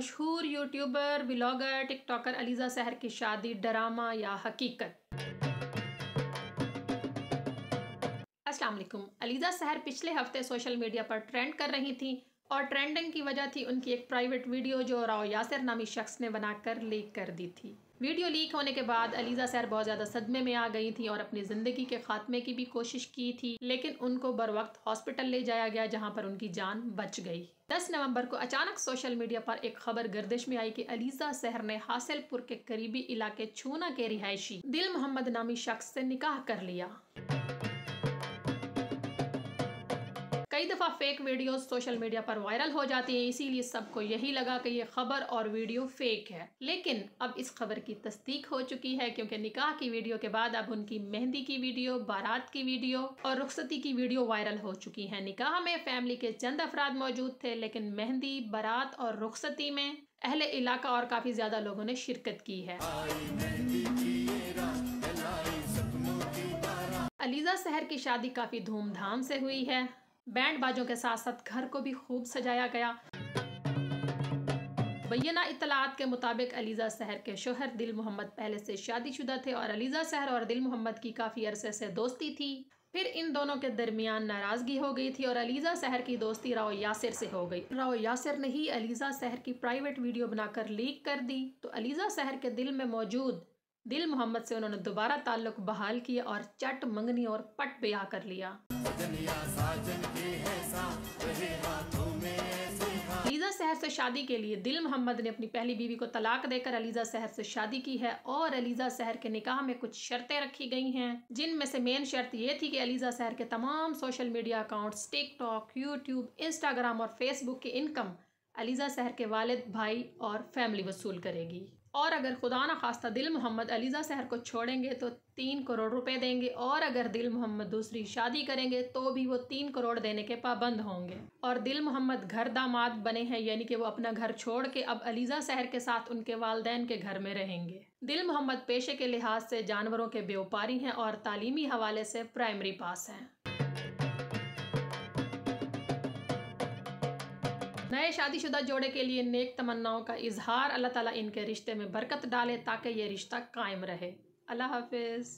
मशहूर YouTuber, blogger, TikToker Aliza सहर की शादी, ड्रामा या हकीकत? अस्सलाम वालेकुम। अलीज़ा सहर पिछले हफ़्ते सोशल मीडिया पर ट्रेंड कर रही थी और ट्रेंडिंग की वजह थी उनकी एक प्राइवेट वीडियो जो राव यासिर नामी शख्स ने बनाकर लीक कर दी थी। वीडियो लीक होने के बाद अलीज़ा सैर बहुत ज़्यादा सदमे में आ गई थी और अपनी ज़िंदगी के खात्मे की भी कोशिश की थी, लेकिन उनको बर वक्त हॉस्पिटल ले जाया गया, जहाँ पर उनकी जान बच गई। 10 नवंबर को अचानक सोशल मीडिया पर एक खबर गर्दिश में आई कि अलीज़ा सहर ने हासिलपुर के करीबी इलाके छूना के रिहायशी दिल मोहम्मद नामी शख्स से निकाह कर लिया। कई दफ़ा फेक वीडियोस सोशल मीडिया पर वायरल हो जाती हैं, इसीलिए सबको यही लगा कि ये खबर और वीडियो फेक है। लेकिन अब इस खबर की तस्दीक हो चुकी है, क्योंकि निकाह की वीडियो के बाद अब उनकी मेहंदी की वीडियो बारात की वीडियो और रुखसती की वीडियो वायरल हो चुकी है। निकाह में फैमिली के चंद अफराद मौजूद थे, लेकिन मेहंदी, बारात और रुखसती में अहले इलाका और काफ़ी ज़्यादा लोगों ने शिरकत की है। अलीज़ा शहर की शादी काफ़ी धूमधाम से हुई है। बैंड बाजों के साथ साथ घर को भी खूब सजाया गया। बैना इतलात के मुताबिक अलीज़ा सहर के शोहर दिल मोहम्मद पहले से शादीशुदा थे और अलीज़ा सहर और दिल मोहम्मद की काफ़ी अरसे से दोस्ती थी। फिर इन दोनों के दरमियान नाराज़गी हो गई थी और अलीज़ा सहर की दोस्ती राव यासिर से हो गई। राव यासिर ने ही अलीज़ा सहर की प्राइवेट वीडियो बनाकर लीक कर दी। तो अलीज़ा सहर के दिल में मौजूद दिल मोहम्मद से उन्होंने दोबारा ताल्लुक बहाल किया और चट मंगनी और पट ब्याह कर लिया। अलीजा शहर से शादी के लिए दिल मोहम्मद ने अपनी पहली बीवी को तलाक देकर अलीजा शहर से शादी की है और अलीजा शहर के निकाह में कुछ शर्तें रखी गई हैं, जिनमें से मेन शर्त ये थी कि अलीजा शहर के तमाम social media accounts, TikTok, YouTube, Instagram और फेसबुक की इनकम अलीजा शहर के वालिद भाई और फैमिली वसूल करेगी। और अगर खुदा न खास्ता दिल मोहम्मद अलीज़ा शहर को छोड़ेंगे तो तीन करोड़ रुपए देंगे और अगर दिल मोहम्मद दूसरी शादी करेंगे तो भी वो तीन करोड़ देने के पाबंद होंगे। और दिल मोहम्मद घर दामाद बने हैं, यानी कि वो अपना घर छोड़ के अब अलीज़ा शहर के साथ उनके वालदेन के घर में रहेंगे। दिल मोहम्मद पेशे के लिहाज से जानवरों के व्यापारी हैं और तालीमी हवाले से प्राइमरी पास हैं। नए शादीशुदा जोड़े के लिए नेक तमन्नाओं का इजहार। अल्लाह ताला इनके रिश्ते में बरकत डाले ताकि ये रिश्ता कायम रहे। अल्लाह हाफिज़।